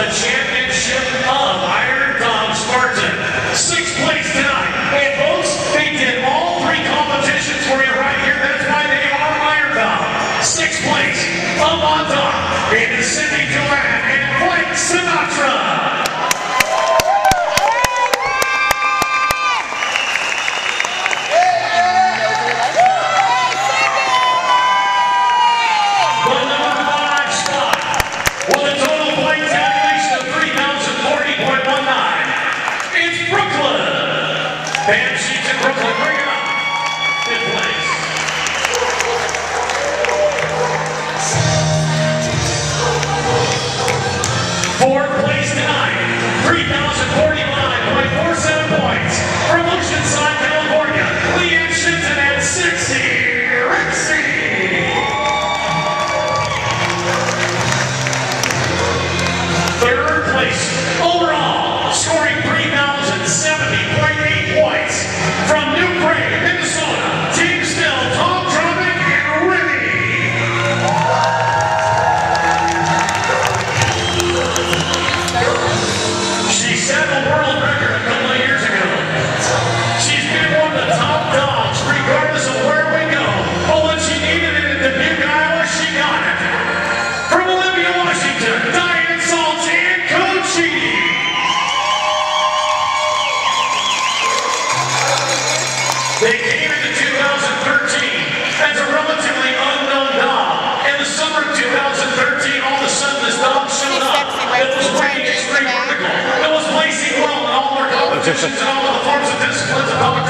the championship of Iron Dog Spartan. Sixth place tonight. And folks, they did all three competitions for you right here. That's why they are Iron Dog. Sixth place, on Dom, and the semi-duet. In Brooklyn, Fourth place tonight, points. From California, and 60. Third place overall, scoring 3,007. She's on all the forms of disciplines and